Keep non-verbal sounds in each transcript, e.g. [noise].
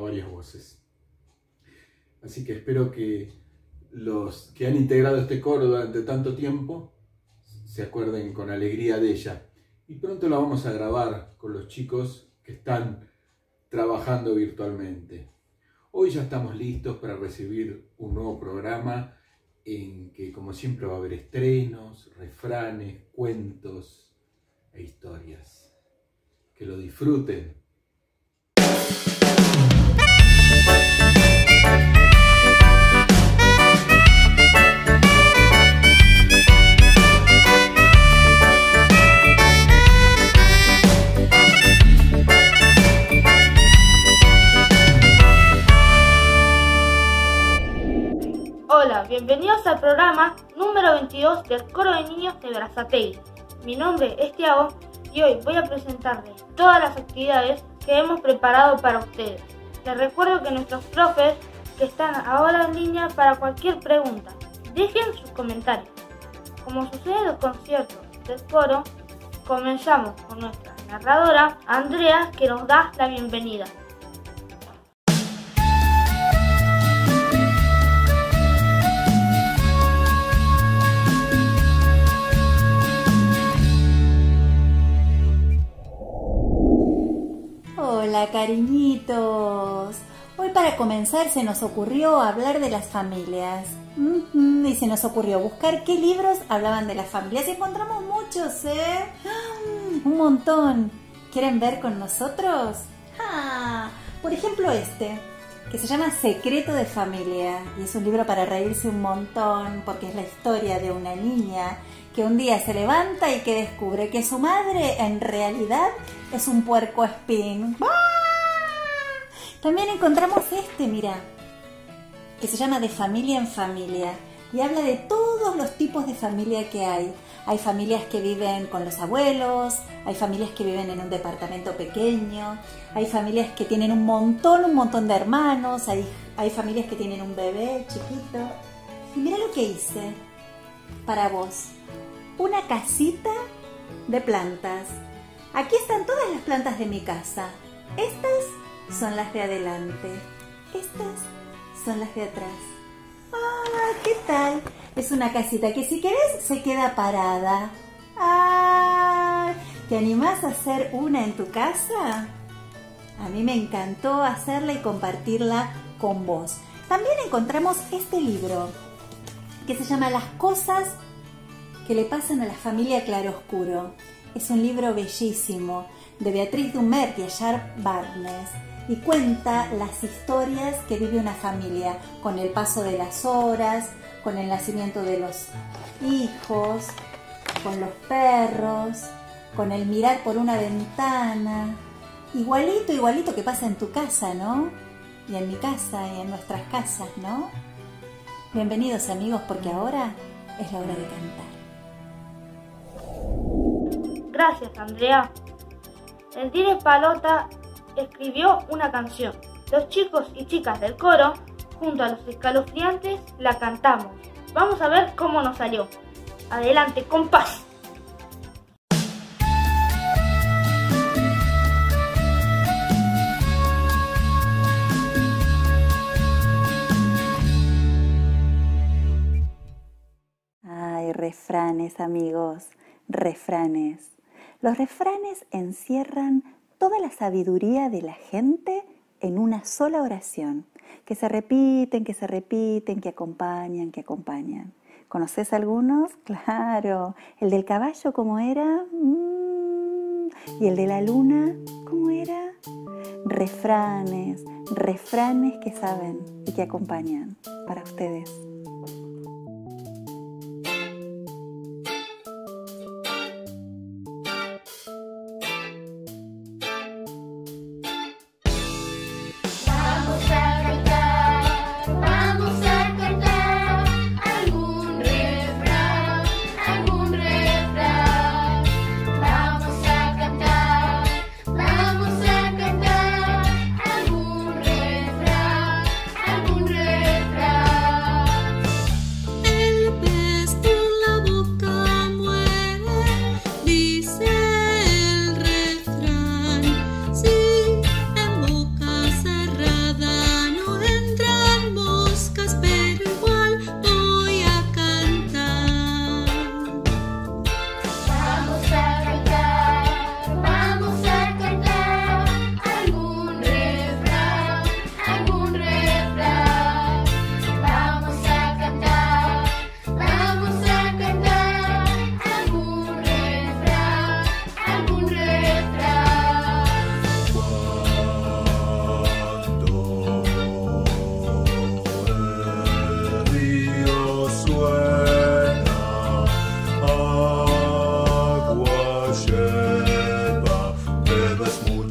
varias voces. Así que espero que los que han integrado este coro durante tanto tiempo se acuerden con alegría de ella. Y pronto la vamos a grabar con los chicos que están trabajando virtualmente. Hoy ya estamos listos para recibir un nuevo programa en que como siempre va a haber estrenos, refranes, cuentos e historias. Que lo disfruten. Hola, bienvenidos al programa número 22 del Coro de Niños de Brazatei. Mi nombre es Tiago y hoy voy a presentarles todas las actividades que hemos preparado para ustedes. Les recuerdo que nuestros profes que están ahora en línea para cualquier pregunta, dejen sus comentarios. Como sucede en los conciertos del coro, comenzamos con nuestra narradora Andrea que nos da la bienvenida. Hola cariñitos. Hoy para comenzar se nos ocurrió hablar de las familias. Y se nos ocurrió buscar qué libros hablaban de las familias. Y encontramos muchos, ¿eh? [gasps] Un montón. ¿Quieren ver con nosotros? Ah, por ejemplo este, que se llama Secreto de Familia. Y es un libro para reírse un montón porque es la historia de una niña que un día se levanta y que descubre que su madre en realidad es un puerco espín. También encontramos este, mira, que se llama De familia en familia y habla de todos los tipos de familia que hay. Hay familias que viven con los abuelos, hay familias que viven en un departamento pequeño, hay familias que tienen un montón, un montón de hermanos, hay, hay familias que tienen un bebé chiquito. Y mira lo que hice para vos. Una casita de plantas. Aquí están todas las plantas de mi casa. Estas son las de adelante. Estas son las de atrás. Ah, ¿qué tal? Es una casita que si querés se queda parada. Ah, ¿te animás a hacer una en tu casa? A mí me encantó hacerla y compartirla con vos. También encontramos este libro que se llama Las cosas que le pasan a la familia Claroscuro. Es un libro bellísimo de Beatriz Dumer y Ayar Barnes y cuenta las historias que vive una familia con el paso de las horas, con el nacimiento de los hijos, con los perros, con el mirar por una ventana. Igualito, igualito que pasa en tu casa, ¿no? Y en mi casa y en nuestras casas, ¿no? Bienvenidos amigos porque ahora es la hora de cantar. Gracias, Andrea. El Dire Palota escribió una canción. Los chicos y chicas del coro, junto a los escalofriantes, la cantamos. Vamos a ver cómo nos salió. Adelante, compás. Refranes amigos, refranes. Los refranes encierran toda la sabiduría de la gente en una sola oración, que se repiten, que se repiten, que acompañan, que acompañan. ¿Conoces algunos? [laughs] Claro. ¿El del caballo cómo era? Mm. ¿Y el de la luna cómo era? Refranes, refranes que saben y que acompañan para ustedes.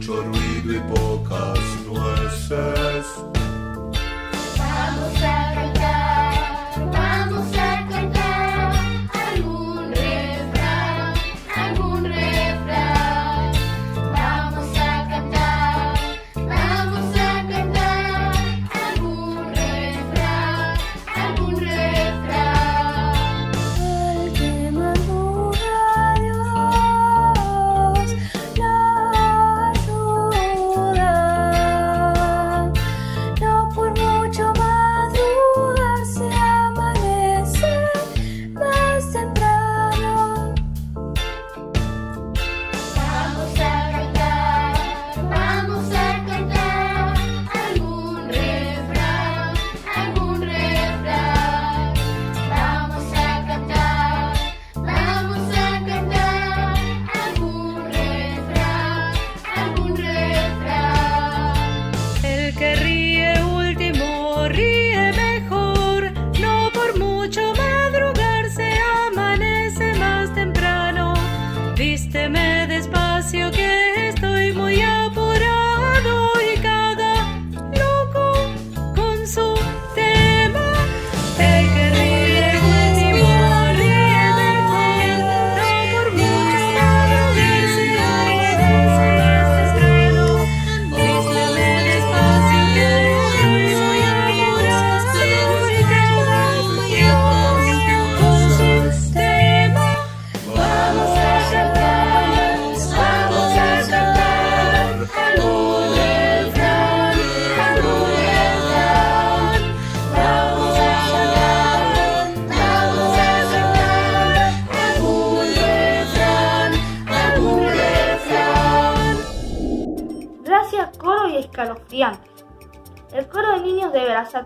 Chorui do Ipoca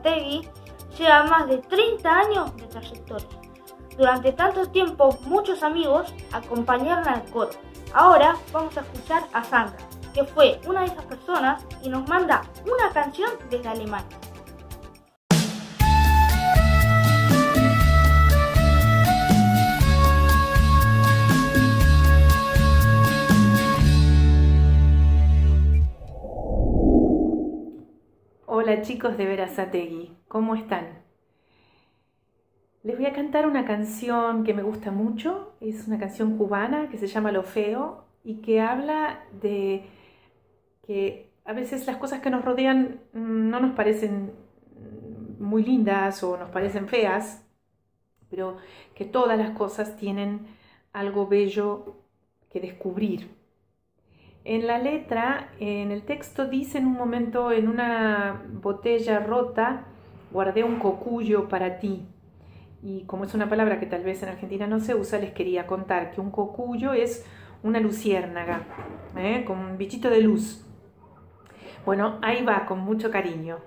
Verazategui lleva más de 30 años de trayectoria. Durante tanto tiempo, muchos amigos acompañaron al coro. Ahora vamos a escuchar a Sandra, que fue una de esas personas y nos manda una canción desde Alemania. Hola chicos de Verazategui, ¿cómo están? Les voy a cantar una canción que me gusta mucho, es una canción cubana que se llama Lo Feo y que habla de que a veces las cosas que nos rodean mm, no nos parecen muy lindas o nos parecen feas, pero que todas las cosas tienen algo bello que descubrir. En la letra, en el texto dice en un momento, en una botella rota, guardé un cocuyo para ti. Y como es una palabra que tal vez en Argentina no se usa, les quería contar que un cocuyo es una luciérnaga, ¿eh? con un bichito de luz. Bueno, ahí va, con mucho cariño.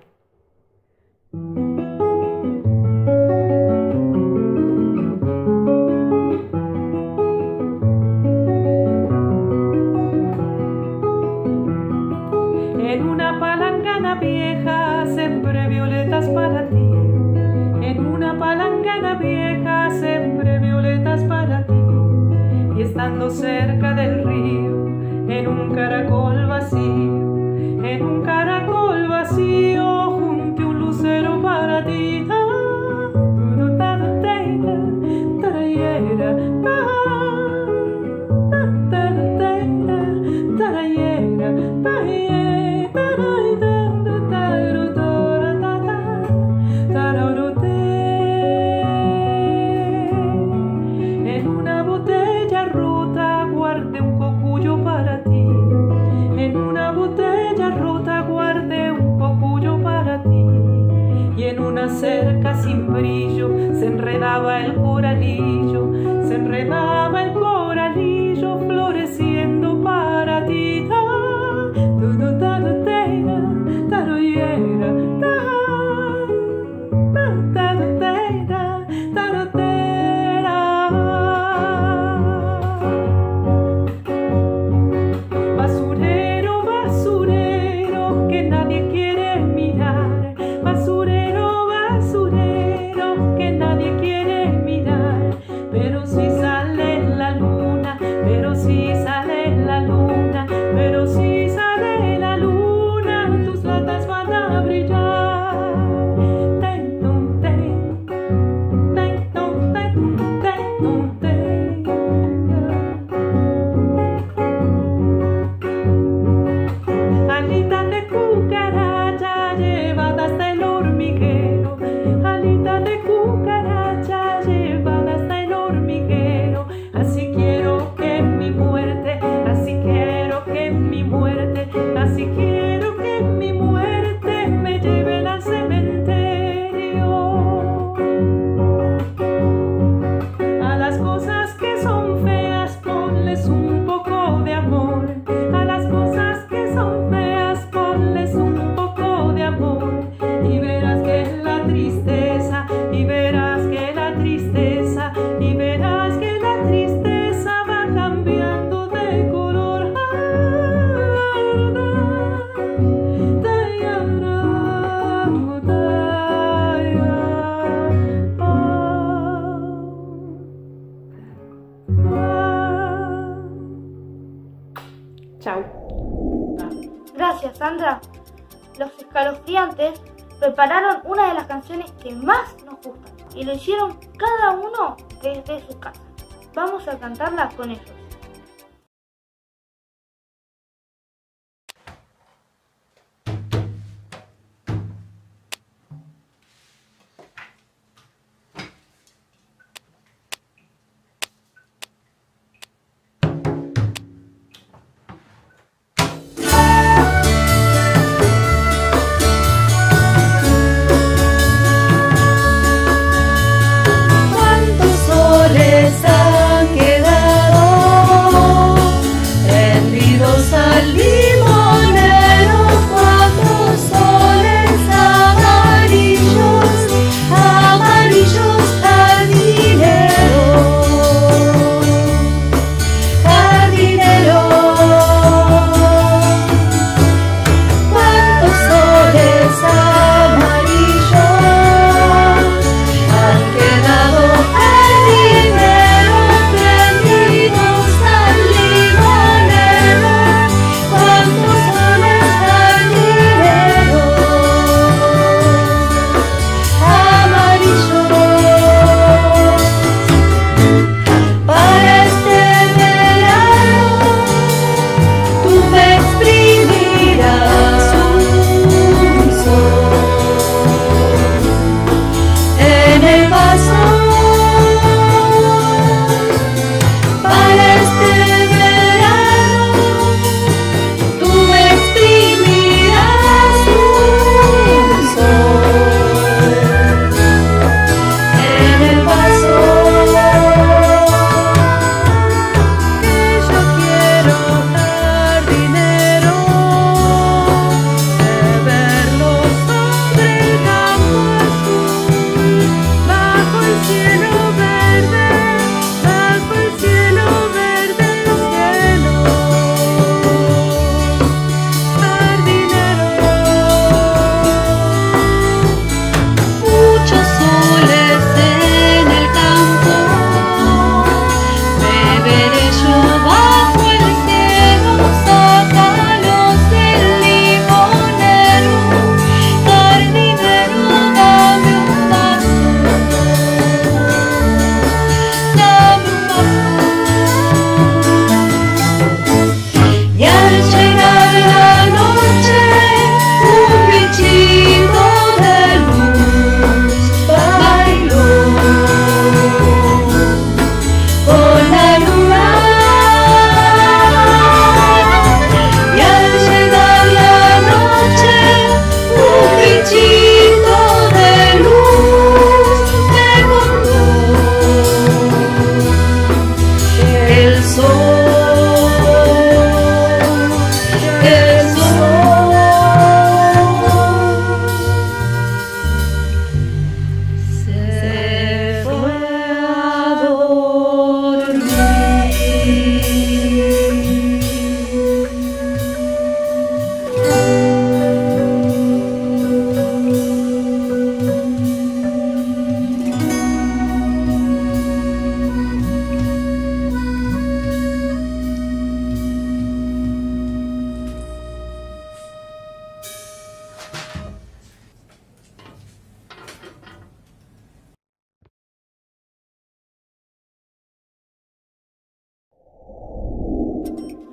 Palangana vieja sembré violetas para ti. En una palangana vieja sembré violetas para ti. Y estando cerca del río, en un caracol while Gracias, Sandra. Los escalofriantes prepararon una de las canciones que más nos gustan y lo hicieron cada uno desde su casa. Vamos a cantarla con ellos.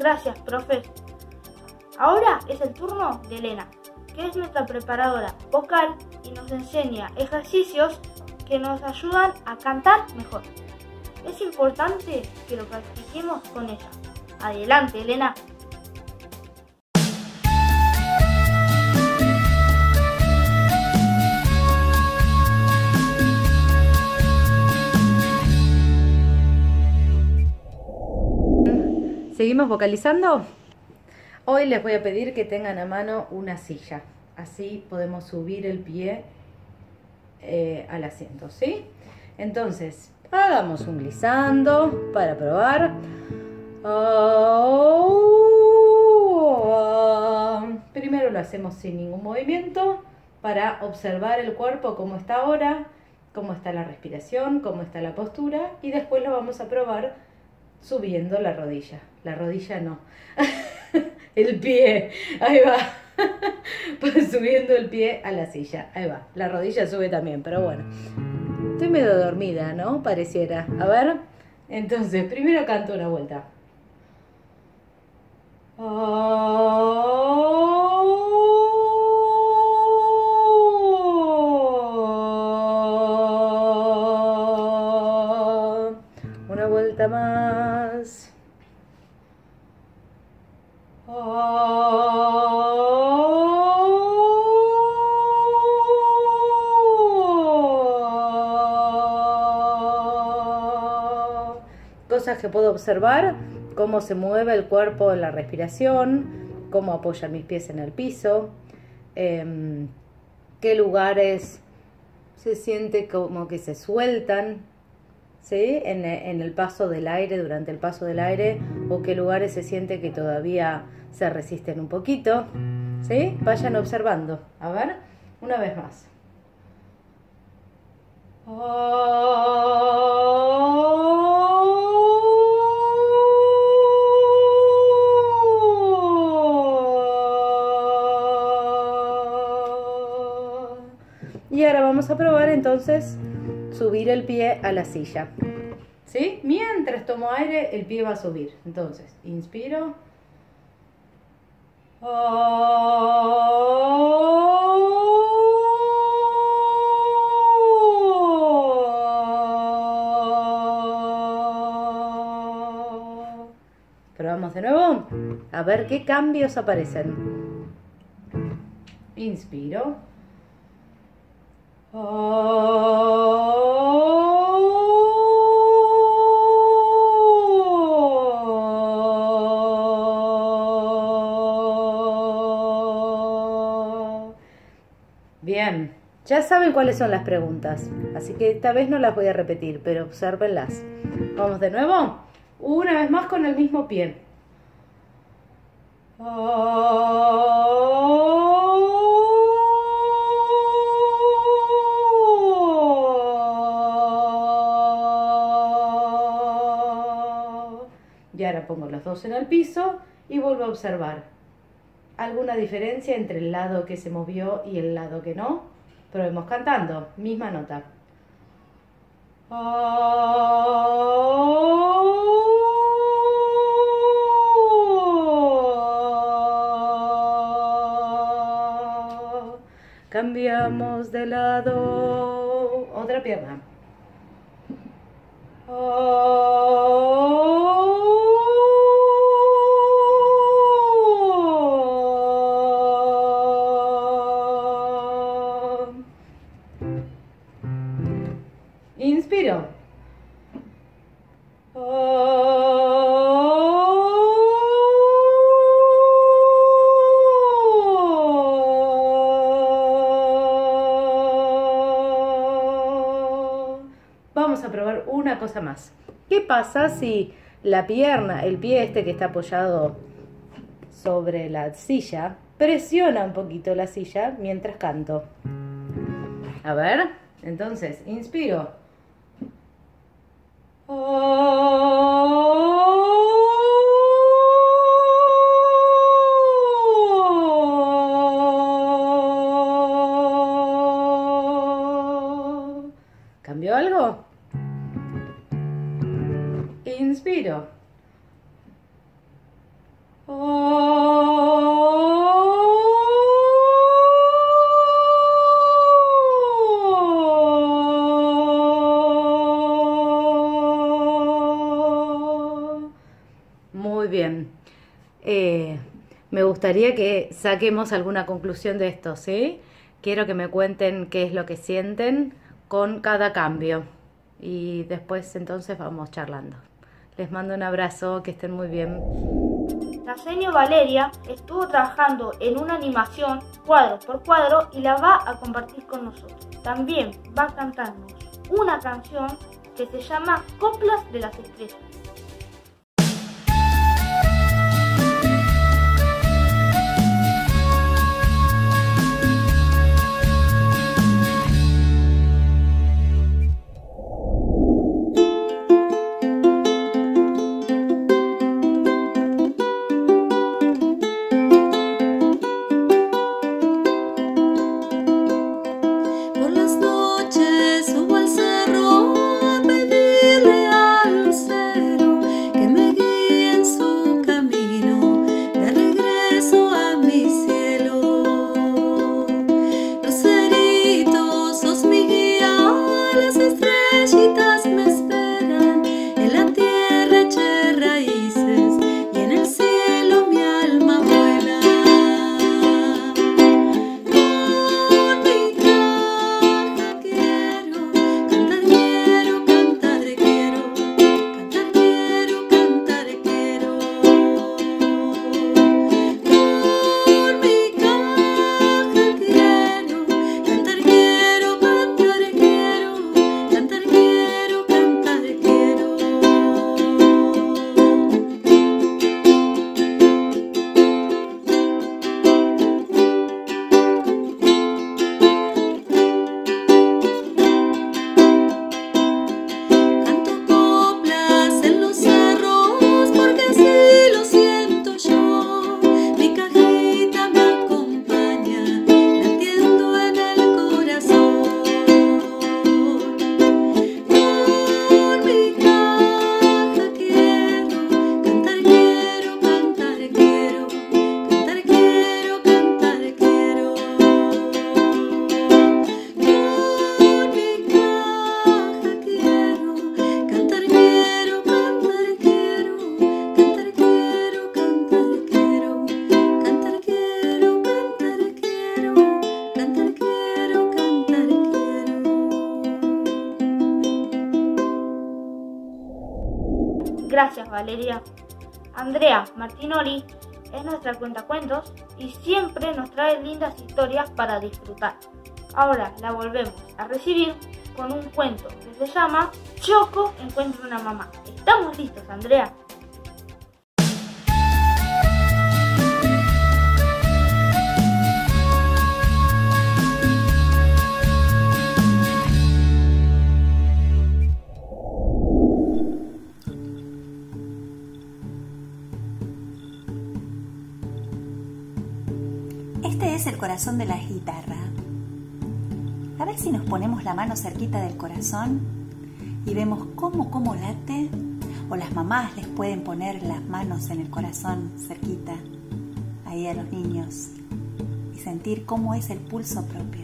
Gracias, profe. Ahora es el turno de Elena, que es nuestra preparadora vocal y nos enseña ejercicios que nos ayudan a cantar mejor. Es importante que lo practiquemos con ella. Adelante, Elena. ¿Seguimos vocalizando? Hoy les voy a pedir que tengan a mano una silla. Así podemos subir el pie eh, al asiento, ¿sí? Entonces, hagamos un glissando para probar. Primero lo hacemos sin ningún movimiento para observar el cuerpo cómo está ahora, cómo está la respiración, cómo está la postura y después lo vamos a probar subiendo la rodilla. La rodilla no. [laughs] el pie. Ahí va. [laughs] pues subiendo el pie a la silla. Ahí va. La rodilla sube también, pero bueno. Estoy medio dormida, ¿no? Pareciera. A ver. Entonces, primero canto una vuelta. Una que puedo observar, cómo se mueve el cuerpo en la respiración, cómo apoyan mis pies en el piso, em, qué lugares se siente como que se sueltan, ¿sí? En, el paso del aire, durante el paso del aire, o qué lugares se siente que todavía se resisten un poquito, ¿sí? Vayan observando. A ver, una vez más. Y vamos a probar entonces subir el pie a la silla. ¿Sí? Mientras tomo aire, el pie va a subir. Entonces, inspiro. Probamos de nuevo. A ver qué cambios aparecen. Inspiro. Bien, ya saben cuáles son las preguntas, así que esta vez no las voy a repetir, pero observenlas. Vamos de nuevo. Una vez más con el mismo pie. Y ahora pongo los dos en el piso y vuelvo a observar. ¿Alguna diferencia entre el lado que se movió y el lado que no? Probemos cantando, misma nota. Cambiamos de lado. Otra pierna. Más. ¿Qué pasa si la pierna, el pie este que está apoyado sobre la silla, presiona un poquito la silla mientras canto? A ver, entonces, inspiro. ¿Cambió gustaría que saquemos alguna conclusión de esto, ¿sí? Quiero que me cuenten qué es lo que sienten con cada cambio y después entonces vamos charlando. Les mando un abrazo, que estén muy bien. La Valeria estuvo trabajando en una animación cuadro por cuadro y la va a compartir con nosotros. También va a cantarnos una canción que se llama Coplas de las Estrellas. Valeria. Andrea Martinoli es nuestra cuentacuentos y siempre nos trae lindas historias para disfrutar. Ahora la volvemos a recibir con un cuento que se llama Choco encuentra una mamá. ¿Estamos listos, Andrea? Es el corazón de la guitarra. A ver si nos ponemos la mano cerquita del corazón y vemos cómo, cómo late. O las mamás les pueden poner las manos en el corazón cerquita, ahí a los niños, y sentir cómo es el pulso propio.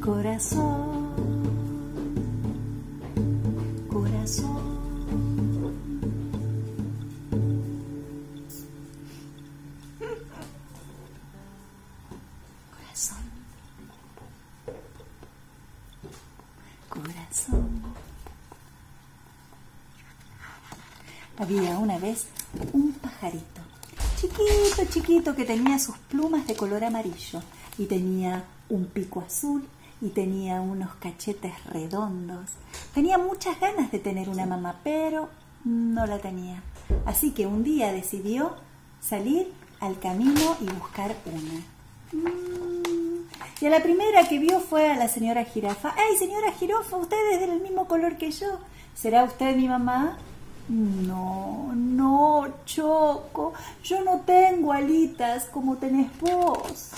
Corazón, corazón, corazón. Corazón. Había una vez un pajarito, chiquito, chiquito, que tenía sus color amarillo y tenía un pico azul y tenía unos cachetes redondos Tenía muchas ganas de tener una mamá, pero no la tenía. Así que un día decidió salir al camino y buscar una. Mm. Y a la primera que vio fue a la señora jirafa. ¡Ay, señora jirafa, usted es del mismo color que yo! ¿Será usted mi mamá? No, no, Choco, yo no tengo alitas como tenés vos.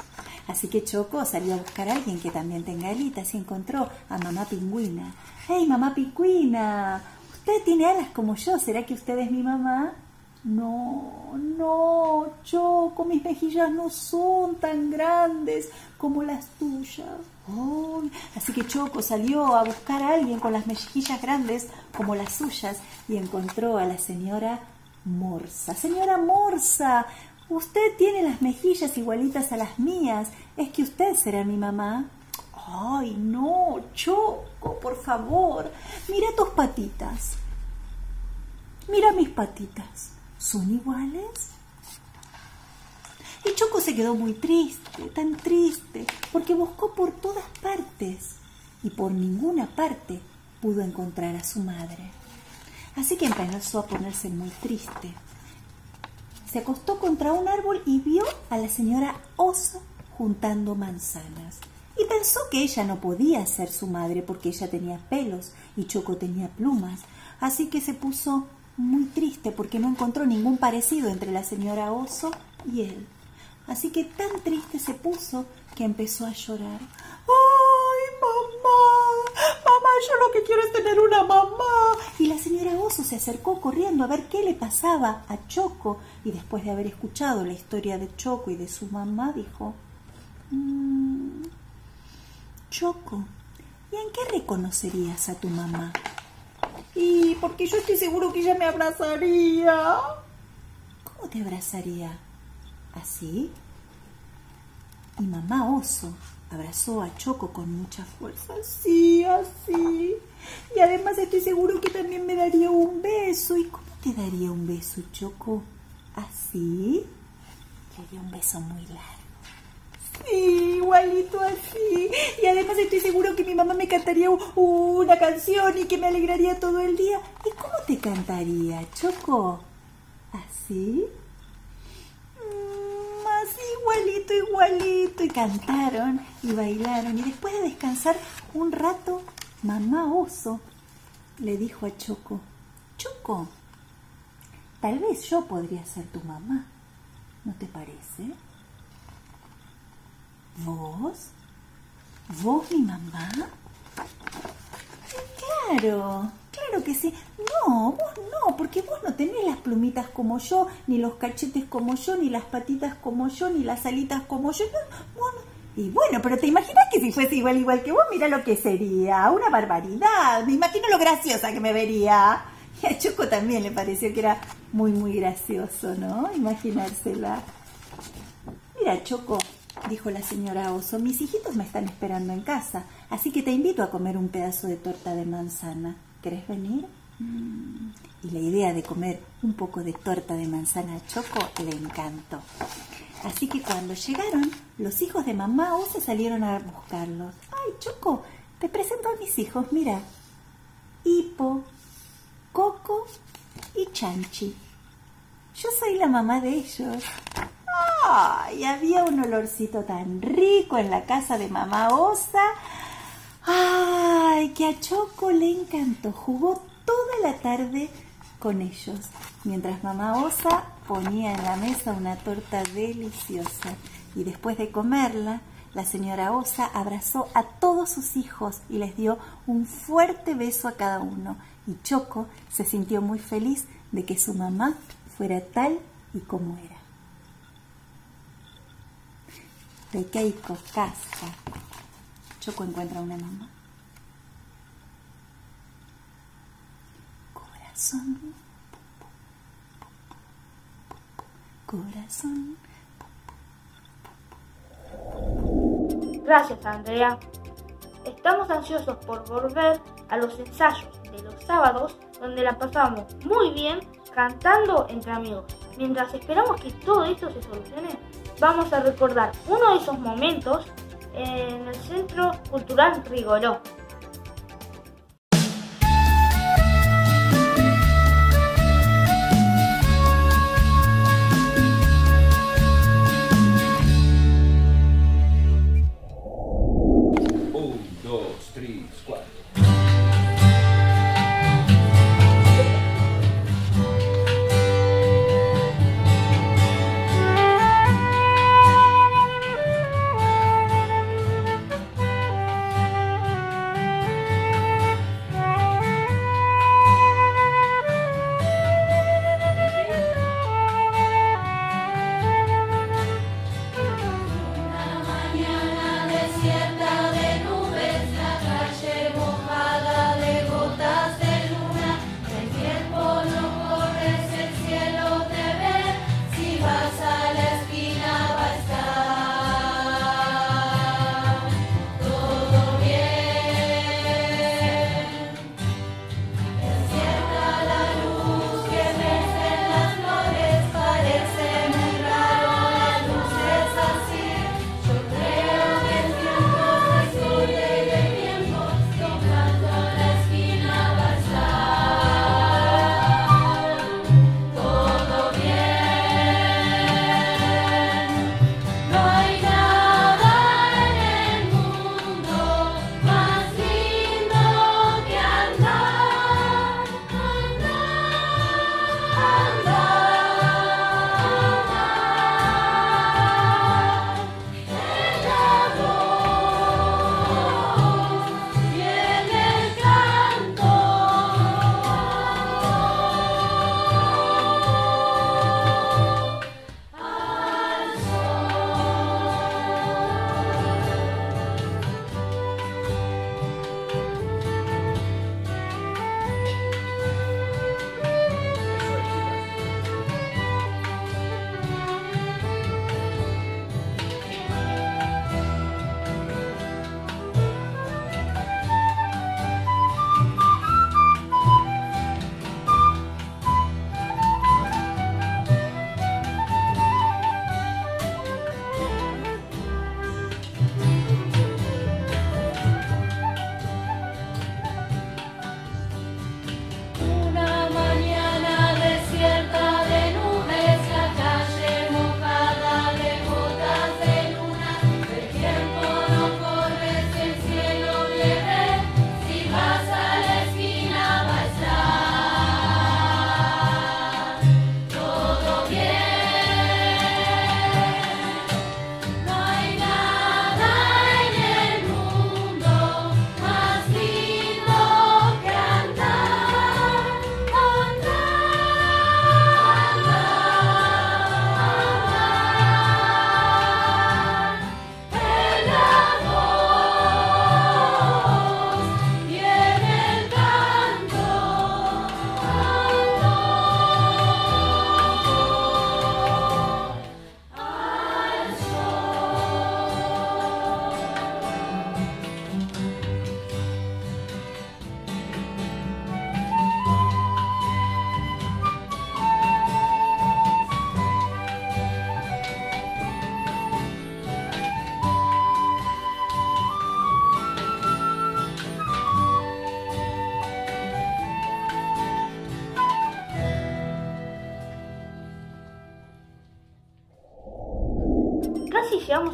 Así que Choco salió a buscar a alguien que también tenga alitas y encontró a mamá pingüina. ¡Hey, mamá pingüina! Usted tiene alas como yo, ¿será que usted es mi mamá? No, no, Choco, mis mejillas no son tan grandes como las tuyas. así que Choco salió a buscar a alguien con las mejillas grandes como las suyas y encontró a la señora Morsa. Señora Morsa, usted tiene las mejillas igualitas a las mías. ¿Es que usted será mi mamá? Ay, no, Choco, por favor. Mira tus patitas. Mira mis patitas. ¿Son iguales? Y Choco se quedó muy triste, tan triste, porque buscó por todas partes y por ninguna parte pudo encontrar a su madre. Así que empezó a ponerse muy triste. Se acostó contra un árbol y vio a la señora Oso juntando manzanas. Y pensó que ella no podía ser su madre porque ella tenía pelos y Choco tenía plumas. Así que se puso muy triste porque no encontró ningún parecido entre la señora Oso y él. Así que tan triste se puso que empezó a llorar. ¡Ay, mamá! Mamá, yo lo que quiero es tener una mamá. Y la señora Oso se acercó corriendo a ver qué le pasaba a Choco y después de haber escuchado la historia de Choco y de su mamá dijo, mm, Choco, ¿y en qué reconocerías a tu mamá? Y porque yo estoy seguro que ella me abrazaría. ¿Cómo te abrazaría? ¿Así? Y mamá oso abrazó a Choco con mucha fuerza. Sí, así. Y además estoy seguro que también me daría un beso. ¿Y cómo te daría un beso, Choco? ¿Así? Le daría un beso muy largo. Sí, igualito así. Y además estoy seguro que mi mamá me cantaría una canción y que me alegraría todo el día. ¿Y cómo te cantaría, Choco? ¿Así? Mm, así, igualito, igualito. Y cantaron y bailaron. Y después de descansar un rato, mamá oso le dijo a Choco, Choco, tal vez yo podría ser tu mamá. ¿No te parece? ¿Vos? ¿Vos, mi mamá? Claro, claro que sí. No, vos no, porque vos no tenés las plumitas como yo, ni los cachetes como yo, ni las patitas como yo, ni las alitas como yo. Y bueno, pero te imaginas que si fuese igual igual que vos, mira lo que sería. Una barbaridad. Me imagino lo graciosa que me vería. Y a Choco también le pareció que era muy, muy gracioso, ¿no? Imaginársela. Mira, Choco, dijo la señora Oso, mis hijitos me están esperando en casa, así que te invito a comer un pedazo de torta de manzana. ¿Querés venir? Mm. Y la idea de comer un poco de torta de manzana a Choco le encantó. Así que cuando llegaron, los hijos de mamá Oso salieron a buscarlos. ¡Ay, Choco! Te presento a mis hijos, mira. Hipo, Coco y Chanchi. Yo soy la mamá de ellos. ¡Ay! Había un olorcito tan rico en la casa de mamá Osa. ¡Ay! Que a Choco le encantó. Jugó toda la tarde con ellos, mientras mamá Osa ponía en la mesa una torta deliciosa. Y después de comerla, la señora Osa abrazó a todos sus hijos y les dio un fuerte beso a cada uno. Y Choco se sintió muy feliz de que su mamá fuera tal y como era. De Keiko Casca. Choco encuentra una mamá. Corazón. Corazón. Gracias, Andrea. Estamos ansiosos por volver a los ensayos de los sábados, donde la pasamos muy bien cantando entre amigos. Mientras esperamos que todo esto se solucione, vamos a recordar uno de esos momentos en el Centro Cultural Rigoló.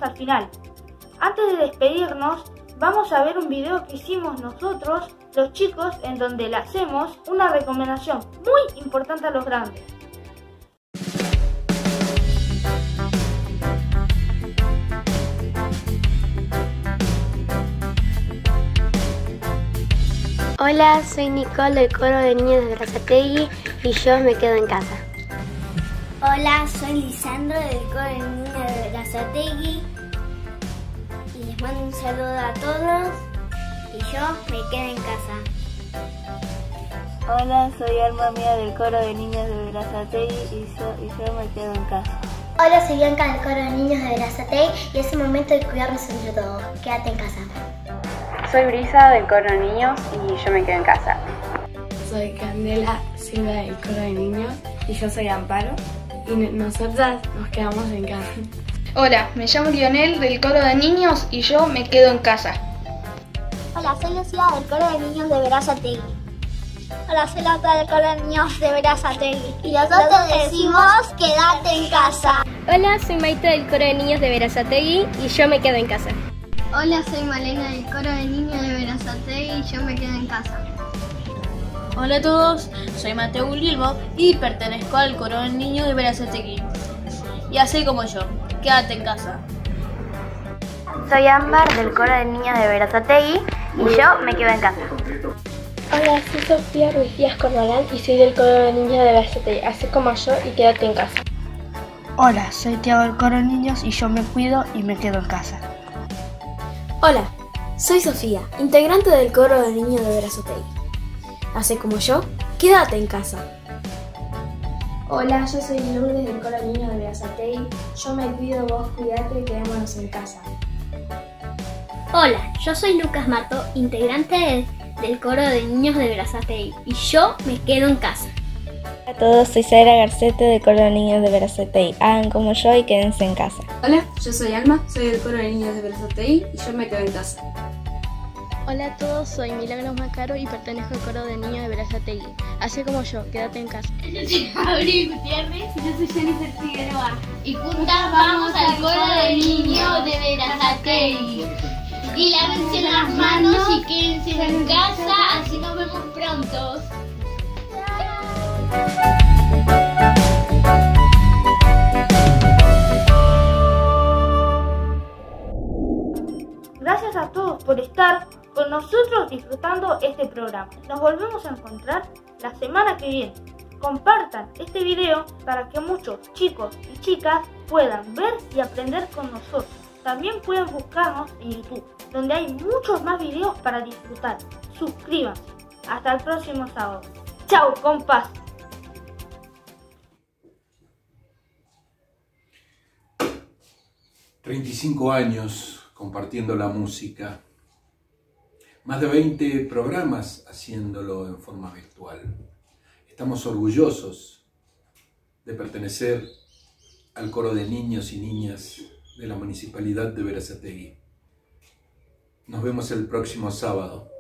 Al final. Antes de despedirnos, vamos a ver un video que hicimos nosotros, los chicos, en donde le hacemos una recomendación muy importante a los grandes. Hola, soy Nicole del coro de niños de Brazategui y yo me quedo en casa. Hola, soy Lisandro del coro de niños de Brazategui y les mando un saludo a todos y yo me quedo en casa. Hola, soy Alma Mía del coro de niños de Brazategui y, so, y yo me quedo en casa. Hola, soy Bianca del coro de niños de Brazategui y es el momento de cuidarnos entre todos. Quédate en casa. Soy Brisa del coro de niños y yo me quedo en casa. Soy Candela Silva del coro de niños y yo soy Amparo y nosotras nos quedamos en casa. Hola, me llamo Lionel del coro de niños y yo me quedo en casa. Hola, soy Lucía del coro de niños de Verazategui. Hola, soy Laura del coro de niños de Verazategui. Y nosotros decimos quédate en casa. Hola, soy Maite del coro de niños de Verazategui y yo me quedo en casa. Hola, soy Malena del coro de niños de Verazategui y yo me quedo en casa. Hola a todos, soy Mateo Gulilbo y pertenezco al coro de niños de Verazategui. Y así como yo, quédate en casa. Soy Ámbar del coro de niños de Verazategui y yo me quedo en casa. Hola, soy Sofía Ruiz Díaz Corbalán y soy del coro de niños de Verazategui, así como yo y quédate en casa. Hola, soy Tiago del coro de niños y yo me cuido y me quedo en casa. Hola, soy Sofía, integrante del coro de niños de Verazategui. Así como yo, quédate en casa. Hola, yo soy Lourdes del coro de niños de Verazategui. Yo me cuido, vos cuidate y quedémonos en casa. Hola, yo soy Lucas Mato, integrante de, del coro de niños de Verazategui. Y yo me quedo en casa. Hola a todos, soy Sara Garcete del coro de niños de Verazategui. Hagan como yo y quédense en casa. Hola, yo soy Alma, soy del coro de niños de Verazategui y yo me quedo en casa. Hola a todos, soy Milagros Macaro y pertenezco al coro de niños de Verazategui. Así como yo, quédate en casa. Yo soy Abril Gutiérrez y yo soy Jennifer Figueroa. Y juntas vamos al coro de niños de Verazategui. Y lávense las manos y quédense en casa, así nos vemos pronto. Gracias a todos por estar con nosotros disfrutando este programa. Nos volvemos a encontrar la semana que viene. Compartan este video para que muchos chicos y chicas puedan ver y aprender con nosotros. También pueden buscarnos en YouTube, donde hay muchos más videos para disfrutar. Suscríbanse. Hasta el próximo sábado. Chao, compas. ...35 años compartiendo la música... ...más de 20 programas haciéndolo en forma virtual... ...estamos orgullosos de pertenecer al coro de niños y niñas de la Municipalidad de Verazategui. Nos vemos el próximo sábado.